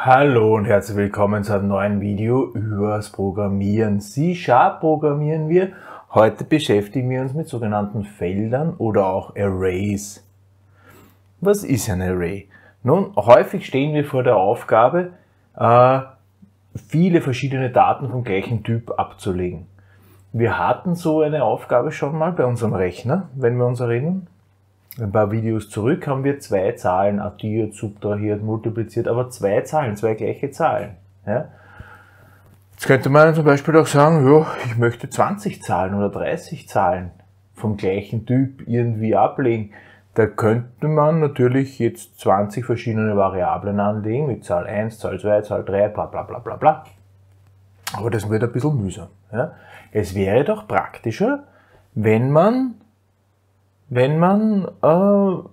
Hallo und herzlich willkommen zu einem neuen Video übers Programmieren. C-Sharp programmieren wir. Heute beschäftigen wir uns mit sogenannten Feldern oder auch Arrays. Was ist ein Array? Nun, häufig stehen wir vor der Aufgabe, äh, viele verschiedene Daten vom gleichen Typ abzulegen. Wir hatten so eine Aufgabe schon mal bei unserem Rechner, wenn wir uns erinnern. Ein paar Videos zurück haben wir zwei Zahlen addiert, subtrahiert, multipliziert, aber zwei Zahlen, zwei gleiche Zahlen. Ja? Jetzt könnte man zum Beispiel auch sagen, ja, ich möchte 20 Zahlen oder 30 Zahlen vom gleichen Typ irgendwie ablegen. Da könnte man natürlich jetzt 20 verschiedene Variablen anlegen mit Zahl 1, Zahl 2, Zahl 3, bla bla bla bla bla. Aber das wird ein bisschen mühsam. Ja? Es wäre doch praktischer, wenn man, wenn man äh,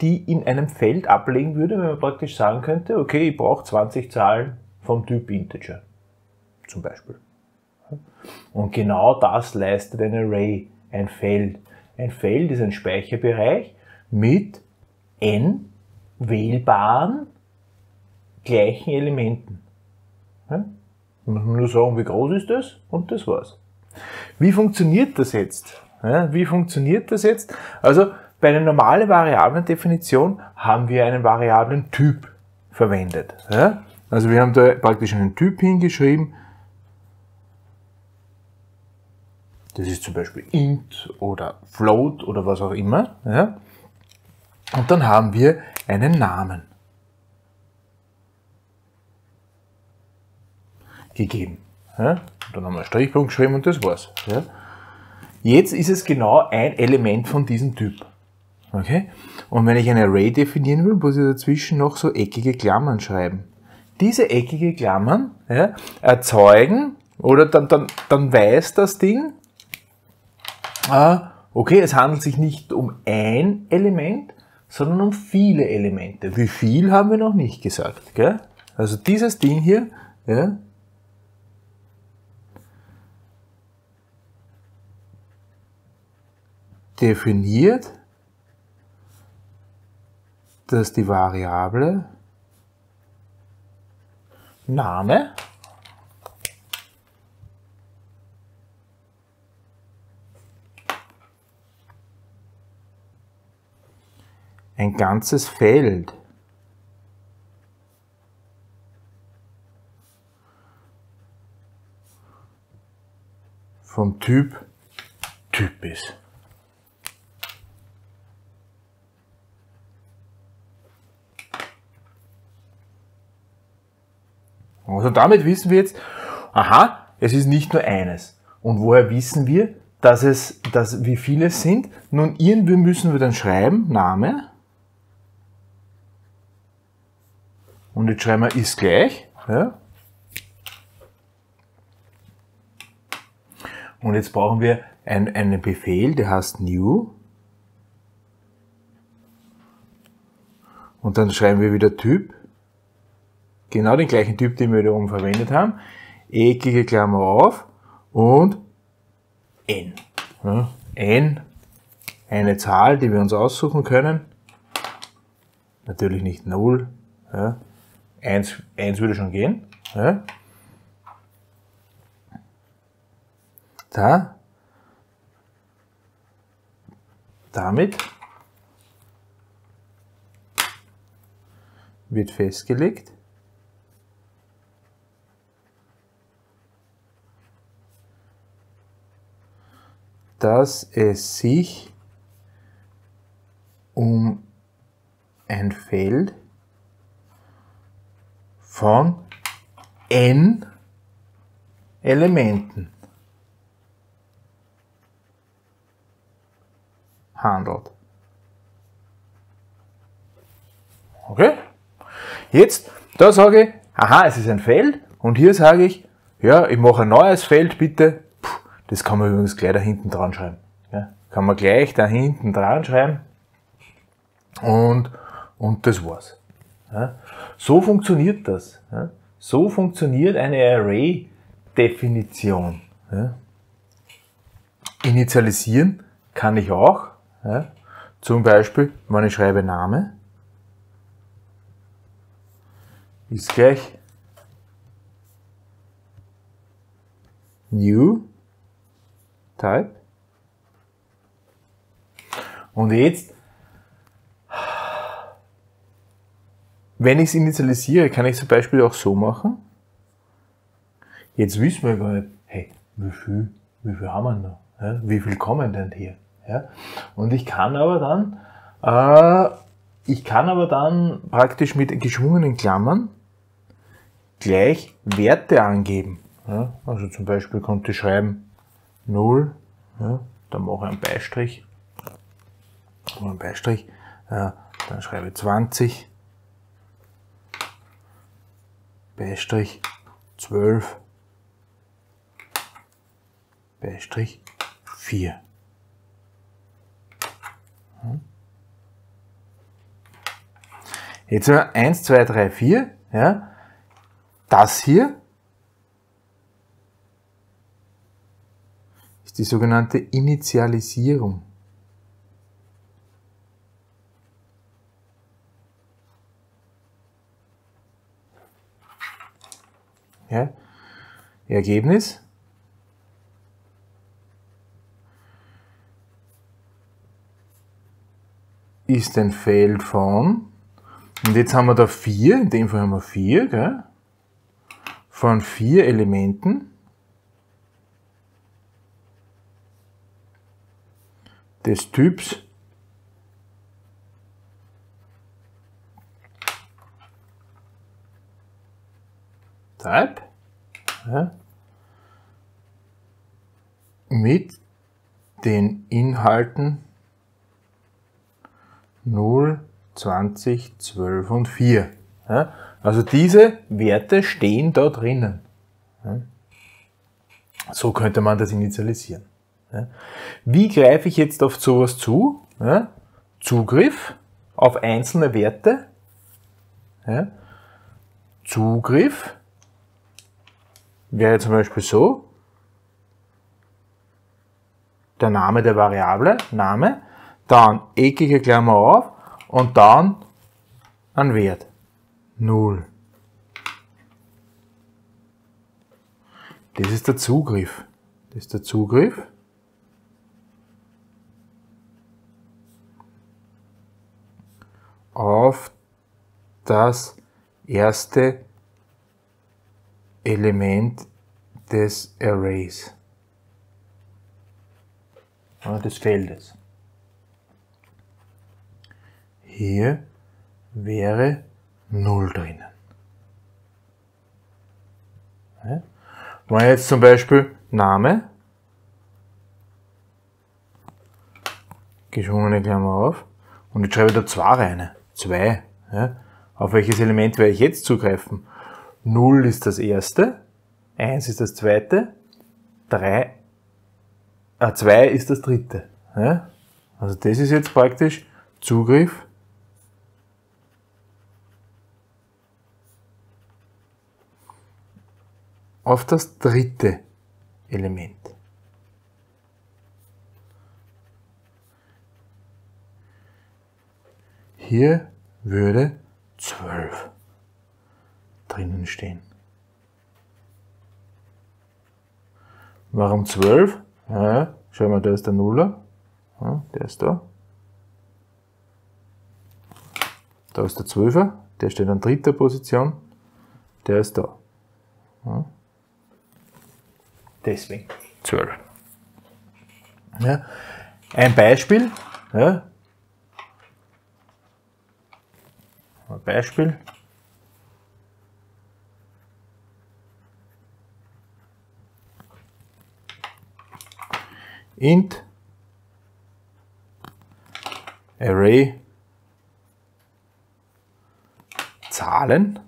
die in einem Feld ablegen würde, wenn man praktisch sagen könnte, okay, ich brauche 20 Zahlen vom Typ Integer, zum Beispiel. Und genau das leistet ein Array, ein Feld. Ein Feld ist ein Speicherbereich mit n wählbaren gleichen Elementen. Ja? muss nur sagen, wie groß ist das und das war's. Wie funktioniert das jetzt? Ja, wie funktioniert das jetzt? Also bei einer normalen Variablendefinition haben wir einen Variablentyp verwendet. Ja? Also wir haben da praktisch einen Typ hingeschrieben. Das ist zum Beispiel int oder float oder was auch immer. Ja? Und dann haben wir einen Namen gegeben. Ja? Dann haben wir einen Strichpunkt geschrieben und das war's. Ja? Jetzt ist es genau ein Element von diesem Typ. Okay? Und wenn ich ein Array definieren will, muss ich dazwischen noch so eckige Klammern schreiben. Diese eckige Klammern ja, erzeugen, oder dann, dann, dann weiß das Ding, äh, okay, es handelt sich nicht um ein Element, sondern um viele Elemente. Wie viel haben wir noch nicht gesagt. Gell? Also dieses Ding hier ja, definiert, dass die Variable Name ein ganzes Feld vom Typ Typ ist. Also damit wissen wir jetzt, aha, es ist nicht nur eines. Und woher wissen wir, dass es, dass, wie viele es sind? Nun, irgendwie müssen wir dann schreiben, Name. Und jetzt schreiben wir ist gleich. Ja. Und jetzt brauchen wir ein, einen Befehl, der heißt new. Und dann schreiben wir wieder Typ genau den gleichen Typ, den wir da oben verwendet haben. Eckige Klammer auf und n. N, eine Zahl, die wir uns aussuchen können. Natürlich nicht 0. Ja. 1, 1 würde schon gehen. Ja. Da. Damit wird festgelegt, dass es sich um ein Feld von n Elementen handelt. Okay? Jetzt, da sage ich, aha, es ist ein Feld und hier sage ich, ja, ich mache ein neues Feld, bitte das kann man übrigens gleich da hinten dran schreiben. Ja, kann man gleich da hinten dran schreiben. Und, und das war's. Ja, so funktioniert das. Ja, so funktioniert eine Array-Definition. Initialisieren kann ich auch. Zum Beispiel, wenn ich schreibe Name, ist gleich New Type. Und jetzt, wenn ich es initialisiere, kann ich zum Beispiel auch so machen. Jetzt wissen wir gar nicht, hey, wie viel, wie viel haben wir noch? Ja, wie viel kommen denn hier? Und ich kann aber dann, äh, ich kann aber dann praktisch mit geschwungenen Klammern gleich Werte angeben. Also zum Beispiel konnte ich schreiben 0, ja? dann mache ich einen Beistrich, einen Beistrich, ja, dann schreibe ich 20, Beistrich 12, Beistrich 4. Jetzt haben wir 1, 2, 3, 4. Ja. Das hier die sogenannte Initialisierung. Ja. Ergebnis ist ein Feld von, und jetzt haben wir da vier, in dem Fall haben wir vier, gell? von vier Elementen des Typs Type ja, mit den Inhalten 0, 20, 12 und 4. Ja? Also diese Werte stehen da drinnen. Ja? So könnte man das initialisieren. Wie greife ich jetzt auf sowas zu? Zugriff auf einzelne Werte. Zugriff wäre zum Beispiel so, der Name der Variable, Name, dann eckige Klammer auf und dann ein Wert. 0. Das ist der Zugriff. Das ist der Zugriff. auf das erste Element des Arrays, des Feldes. Hier wäre 0 drinnen. Wenn jetzt zum Beispiel Name, geschwungene Klammer auf, und ich schreibe da 2 rein. 2. Ja? Auf welches Element werde ich jetzt zugreifen? 0 ist das erste, 1 ist das zweite, 3, äh, 2 ist das dritte. Ja? Also das ist jetzt praktisch Zugriff auf das dritte Element. Hier würde 12 drinnen stehen. Warum 12? Ja, schau mal, da ist der Nuller. Ja, der ist da. Da ist der Zwölfer, der steht an dritter Position. Der ist da. Ja. Deswegen 12. Ja. Ein Beispiel. Ja. Ein Beispiel. int array Zahlen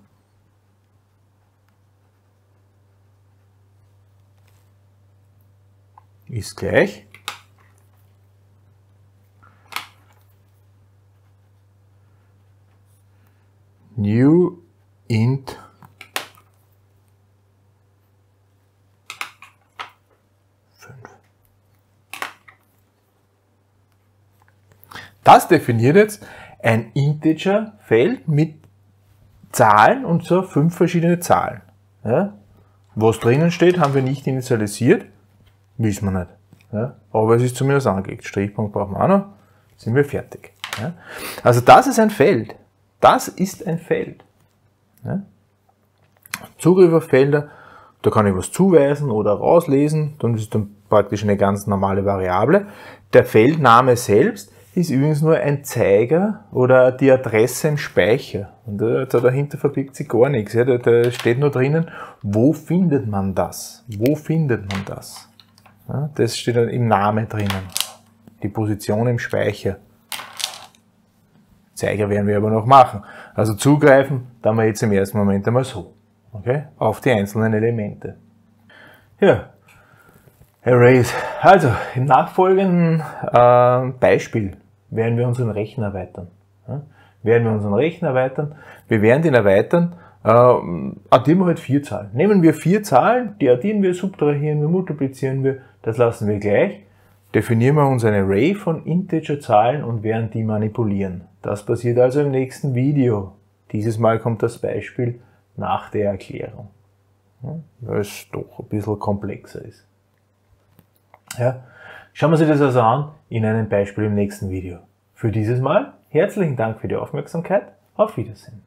ist gleich new int Das definiert jetzt ein Integer-Feld mit Zahlen und zwar fünf verschiedene Zahlen. Ja? Was drinnen steht, haben wir nicht initialisiert, wissen wir nicht. Ja? Aber es ist zumindest angelegt. Strichpunkt brauchen wir auch noch, sind wir fertig. Ja? Also das ist ein Feld. Das ist ein Feld. Ja? Zugriff auf Felder, da kann ich was zuweisen oder rauslesen, dann ist dann praktisch eine ganz normale Variable. Der Feldname selbst ist übrigens nur ein Zeiger oder die Adresse im Speicher. Und da, dahinter verbirgt sich gar nichts. Ja. Da, da, steht nur drinnen, wo findet man das? Wo findet man das? Ja, das steht dann im Namen drinnen. Die Position im Speicher. Zeiger werden wir aber noch machen. Also zugreifen, da wir jetzt im ersten Moment einmal so. Okay? Auf die einzelnen Elemente. Ja. Erase. Also, im nachfolgenden äh, Beispiel werden wir unseren Rechner erweitern. Ja? Werden wir unseren Rechner erweitern. Wir werden den erweitern. Äh, addieren wir halt vier Zahlen. Nehmen wir vier Zahlen, die addieren wir, subtrahieren wir, multiplizieren wir. Das lassen wir gleich. Definieren wir uns ein Array von Integer-Zahlen und werden die manipulieren. Das passiert also im nächsten Video. Dieses Mal kommt das Beispiel nach der Erklärung. Weil es doch ein bisschen komplexer ist. Ja, schauen wir uns das also an in einem Beispiel im nächsten Video. Für dieses Mal herzlichen Dank für die Aufmerksamkeit. Auf Wiedersehen.